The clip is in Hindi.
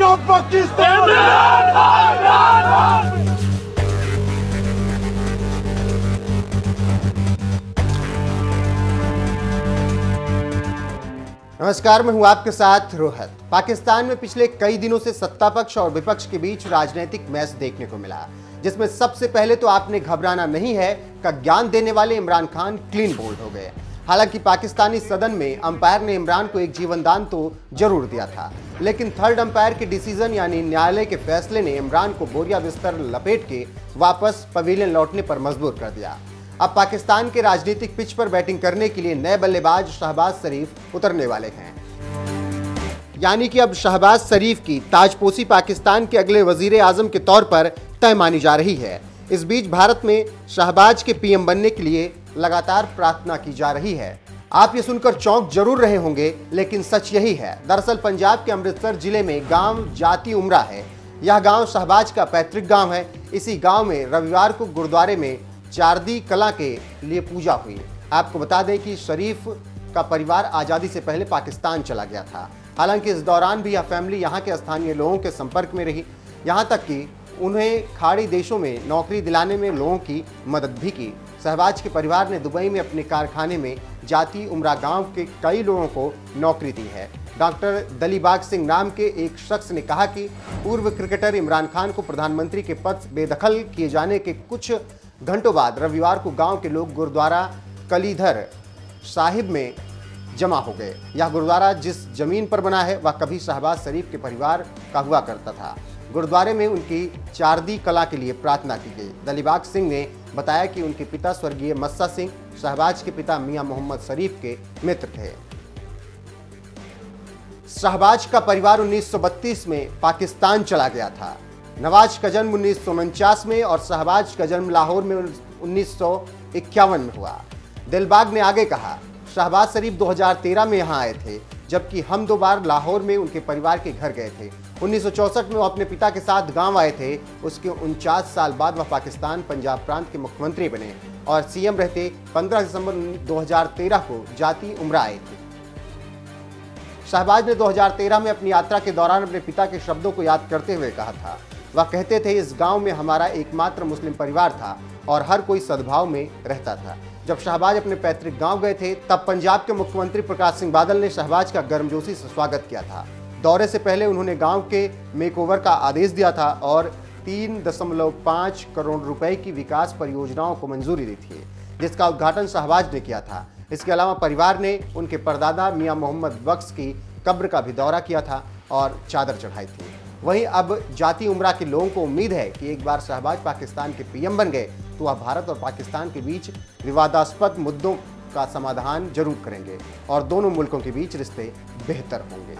जिंदाबाद पाकिस्तान नमस्कार, मैं हूँ आपके साथ रोहत। पाकिस्तान में पिछले कई दिनों से सत्ता पक्ष और विपक्ष के बीच राजनीतिक मैच देखने को मिला, जिसमें सबसे पहले तो आपने घबराना नहीं है, का ज्ञान देने वाले इमरान खान क्लीन बोल्ड हो गए। हालाँकि पाकिस्तानी सदन में अंपायर ने इमरान को एक जीवन दान तो ज़रूर दिया था, लेकिन थर्ड अंपायर के डिसीज़न यानी न्यायालय के फैसले ने इमरान को बोरिया बिस्तर लपेट के वापस पवेलियन लौटने पर मजबूर कर दिया। अब पाकिस्तान के राजनीतिक पिच पर बैटिंग करने के लिए नए बल्लेबाज शहबाज शरीफ उतरने वाले हैं। यानी कि अब शहबाज शरीफ की ताजपोशी पाकिस्तान के अगले वज़ीर आज़म के तौर पर तय मानी जा रही है। इस बीच भारत में शहबाज के पीएम बनने के लिए लगातार प्रार्थना की जा रही है। आप ये सुनकर चौंक ज़रूर रहे होंगे, लेकिन सच यही है, दरअसल पंजाब के अमृतसर ज़िले में गाँव जाति उमरा है। यह गाँव शहबाज का पैतृक गाँव है। इसी गाँव में रविवार को गुरुद्वारे में चारदी कला के लिए पूजा हुई। आपको बता दें कि शरीफ का परिवार आज़ादी से पहले पाकिस्तान चला गया था। हालाँकि इस दौरान भी यह फैमिली यहाँ के स्थानीय लोगों के संपर्क में रही। यहाँ तक कि उन्हें खाड़ी देशों में नौकरी दिलाने में लोगों की मदद भी की। सहबाज के परिवार ने दुबई में अपने कारखाने में जाति उमरा गाँव के कई लोगों को नौकरी दी है। डॉक्टर दलीबाग सिंह नाम के एक शख्स ने कहा कि पूर्व क्रिकेटर इमरान खान को प्रधानमंत्री के पद बेदखल किए जाने के कुछ घंटों बाद रविवार को गाँव के लोग गुरुद्वारा कलीधर साहिब में जमा हो गए। यह गुरुद्वारा जिस ज़मीन पर बना है, वह कभी शहबाज शरीफ के परिवार का हुआ करता था। गुरुद्वारे में उनकी चारदी कला के लिए प्रार्थना की गई। दलीबाग सिंह ने बताया कि उनके पिता स्वर्गीय मस्सा सिंह, शहबाज के पिता मियाँ मोहम्मद शरीफ के मित्र थे। शहबाज का परिवार 1932 में पाकिस्तान चला गया था। नवाज़ का जन्म उन्नीस सौ उनचास में और शहबाज का जन्म लाहौर में उन्नीस सौ इक्यावन में हुआ। दिलबाग ने आगे कहा, शहबाज शरीफ 2013 में यहाँ आए थे, जबकि हम दो बार लाहौर में उनके परिवार के घर गए थे। उन्नीस में वो अपने पिता के साथ गाँव आए थे। उसके उनचास साल बाद वह पाकिस्तान पंजाब प्रांत के मुख्यमंत्री बने और सीएम रहते 15 दिसंबर 2013 को जाति उमरा आए थे। शहबाज ने 2013 में अपनी यात्रा के दौरान अपने पिता के शब्दों को याद करते हुए कहा था। वह कहते थे, इस गाँव में हमारा एकमात्र मुस्लिम परिवार था और हर कोई सद्भाव में रहता था। जब शहबाज अपने पैतृक गाँव गए थे, तब पंजाब के मुख्यमंत्री प्रकाश सिंह बादल ने शहबाज का गर्मजोशी से स्वागत किया था। दौरे से पहले उन्होंने गाँव के मेकओवर का आदेश दिया था और तीन दशमलव पाँच करोड़ रुपए की विकास परियोजनाओं को मंजूरी दी थी, जिसका उद्घाटन शहबाज ने किया था। इसके अलावा परिवार ने उनके परदादा मियाँ मोहम्मद बख्श की कब्र का भी दौरा किया था और चादर चढ़ाई थी। वहीं अब जाति उमरा के लोगों को उम्मीद है कि एक बार शहबाज पाकिस्तान के पीएम बन गए तो वह भारत और पाकिस्तान के बीच विवादास्पद मुद्दों का समाधान ज़रूर करेंगे और दोनों मुल्कों के बीच रिश्ते बेहतर होंगे।